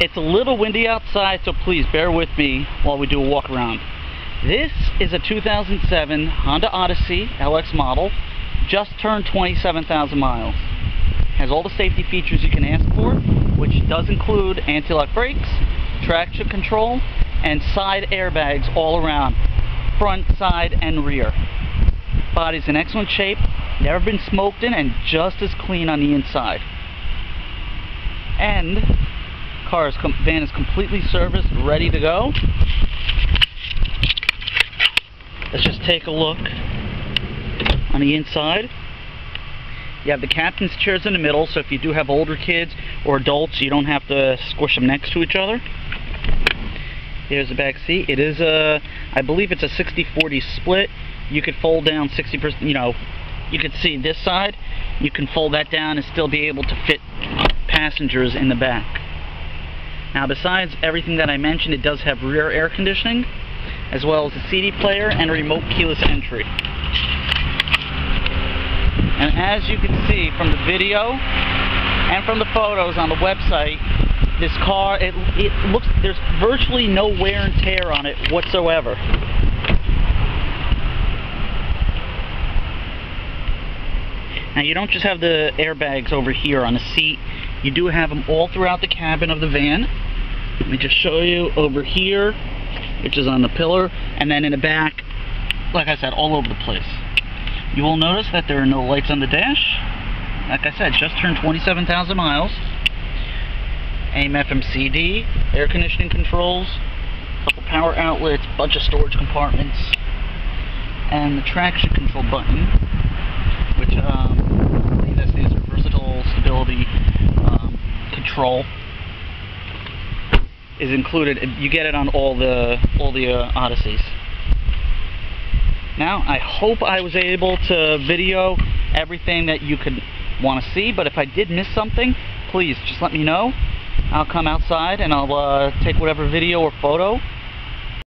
It's a little windy outside, so please bear with me while we do a walk around. This is a 2007 Honda Odyssey LX model, just turned 27,000 miles. Has all the safety features you can ask for, which does include anti-lock brakes, traction control, and side airbags all around, front, side, and rear. Body's in excellent shape, never been smoked in, and just as clean on the inside. And car is van is completely serviced, ready to go. Let's just take a look on the inside. You have the captain's chairs in the middle, so if you do have older kids or adults, you don't have to squish them next to each other. Here's the back seat. It is a, I believe it's a 60-40 split. You could fold down 60%, you know, you could see this side. You can fold that down and still be able to fit passengers in the back. Now besides everything that I mentioned, it does have rear air conditioning, as well as a CD player and remote keyless entry. And as you can see from the video and from the photos on the website, this car, it, it looks, there's virtually no wear and tear on it whatsoever. Now you don't just have the airbags over here on the seat, you do have them all throughout the cabin of the van. Let me just show you over here, which is on the pillar, and then in the back, like I said, all over the place. You will notice that there are no lights on the dash. Like I said, just turned 27,000 miles. AM FM CD, air conditioning controls, couple power outlets, bunch of storage compartments, and the traction control button, which um, I for versatile stability control is included. You get it on all the all the uh, Odysseys. Now, I hope I was able to video everything that you could want to see, but if I did miss something, please just let me know. I'll come outside and I'll uh, take whatever video or photo